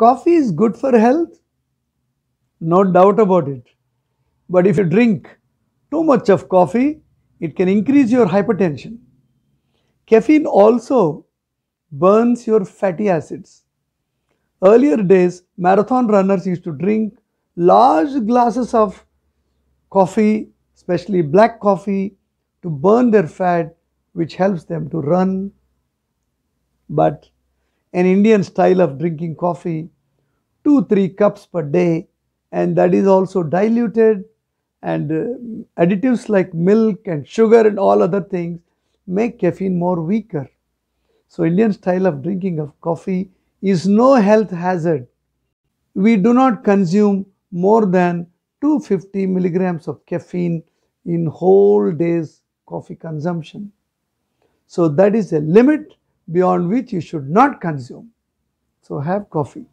Coffee is good for health, no doubt about it. But if you drink too much of coffee, it can increase your hypertension. Caffeine also burns your fatty acids. Earlier days, marathon runners used to drink large glasses of coffee, especially black coffee, to burn their fat, which helps them to run. But an Indian style of drinking coffee, two, three cups per day, and that is also diluted and uh, additives like milk and sugar and all other things make caffeine more weaker. So Indian style of drinking of coffee is no health hazard. We do not consume more than 250 milligrams of caffeine in whole day's coffee consumption. So that is a limit beyond which you should not consume. So have coffee.